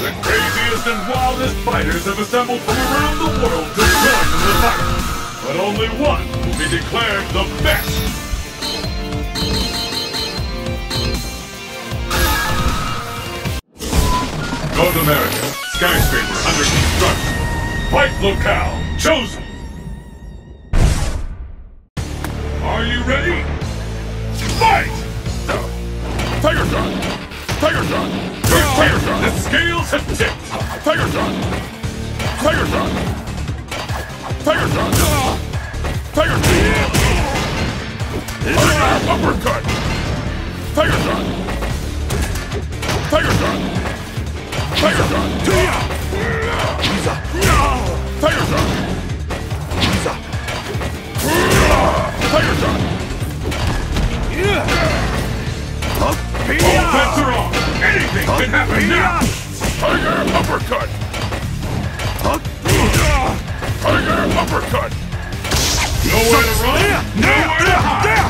bravest and wildest fighters have assembled from around the world to join in the fight. But only one will be declared the best. North America, skyscraper under construction. Fight locale chosen. Are you ready? Fight! Tiger Shot! Tiger Shot! Tiger Shot! The scales have tipped. Tiger Shot! Tiger Shot! Tiger Shot! Tiger Shot! Tiger Uppercut! Tiger Shot! Fire Shot! Fire Shot! Tiger Uppercut! Tiger Uppercut! Nowhere to run. Nowhere to hide.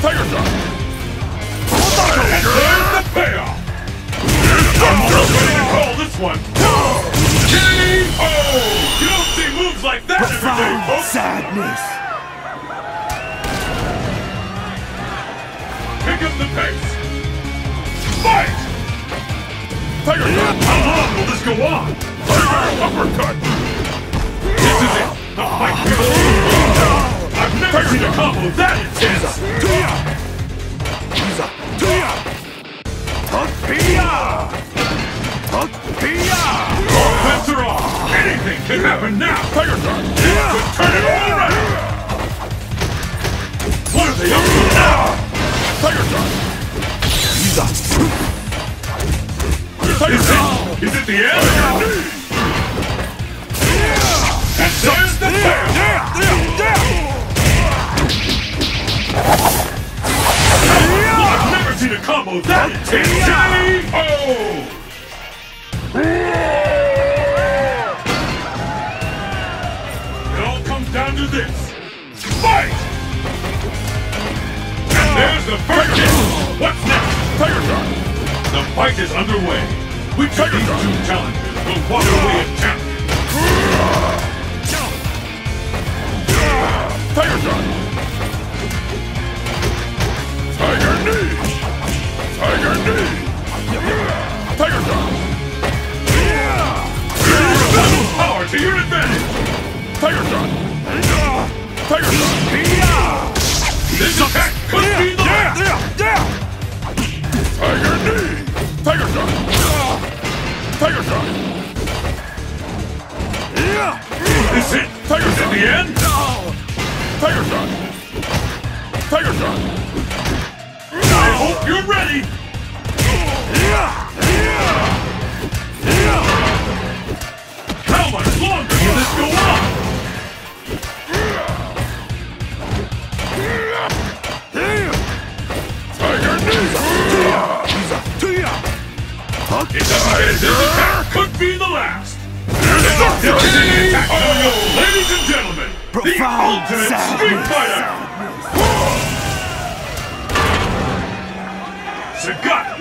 Tiger Shot! And there's the payoff. I'm to call this one. K.O. You don't see moves like that every day, folks. sadness. The pace. Fight! Tiger! How long will this go on? Tiger Uppercut! This is it. The fight begins. I've never seen a combo that intense. All bets off. Anything can happen now. Tiger Shot! Could turn it all around. Is it? Is it the end? There's the. I've never seen a combo that. It all comes down to this. Fight! And there's the first. What's next? Tiger! The fight is underway. Which of these two challengers will walk away as champion? Tiger Shot! Tiger Knee! Tiger Knee! Tiger Shot! Battle power to your advantage. Tiger Shot! Tiger Shot! Is it? Tiger Is it Shot! the end? Tiger Shot! Tiger Shot! I hope you're ready. How much longer will this go on? Tiger Knee! It doesn't get it. This attack could be the last. Ladies and gentlemen. The Profound ultimate sadness. Street Fighter. Sagat